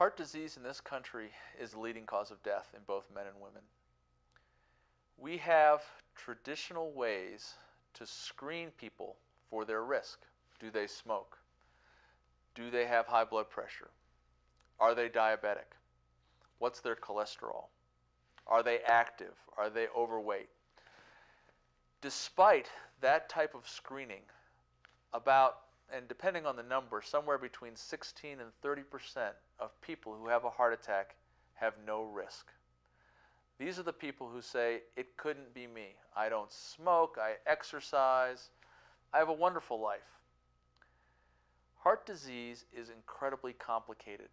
Heart disease in this country is the leading cause of death in both men and women. We have traditional ways to screen people for their risk. Do they smoke? Do they have high blood pressure? Are they diabetic? What's their cholesterol? Are they active? Are they overweight? Despite that type of screening, about, and depending on the number, somewhere between 16 and 30 percent of people who have a heart attack have no risk. These are the people who say, It couldn't be me. I don't smoke, I exercise, I have a wonderful life. Heart disease is incredibly complicated.